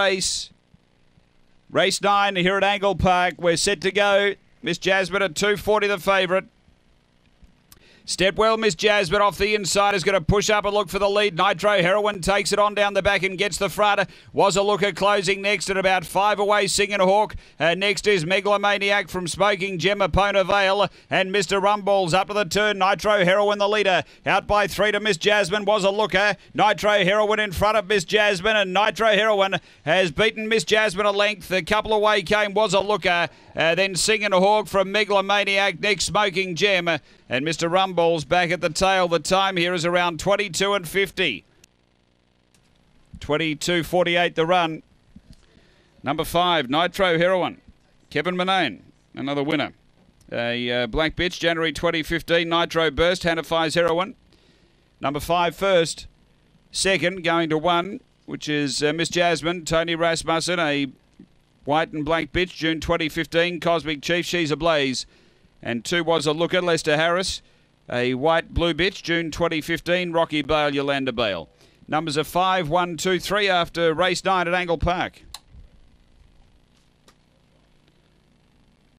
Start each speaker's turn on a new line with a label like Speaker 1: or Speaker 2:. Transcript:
Speaker 1: race. Race nine here at Angle Park. We're set to go. Miss Jasmine at 240, the favourite. Step well, Miss Jasmine off the inside is going to push up and look for the lead. Nitro Heroine takes it on down the back and gets the front. Was a looker closing next at about five away. Singing a Hawk. Uh, next is Megalomaniac from Smoking Gemma Pona Vale and Mr. Rumballs up to the turn. Nitro Heroine the leader out by three to Miss Jasmine was a looker. Nitro Heroine in front of Miss Jasmine and Nitro Heroine has beaten Miss Jasmine a length. A couple away came was a looker. Uh, then Singing Hawk from Megalomaniac. Next Smoking Gem and Mr. Rumballs back at the tail. The time here is around 22 and 50. 22.48 the run. Number five, Nitro Heroine. Kevin Manone, another winner. A uh, Black Bitch, January 2015. Nitro Burst, Hannah Fires Heroine. Number five, first. Second, going to one, which is uh, Miss Jasmine, Tony Rasmussen, a white and black bitch, June 2015. Cosmic Chief, she's ablaze. And two was a looker, Lester Harris. A white blue bitch, June 2015, Rocky Bale, Yolanda Bale. Numbers are 5, 1, 2, 3 after race 9 at Angle Park.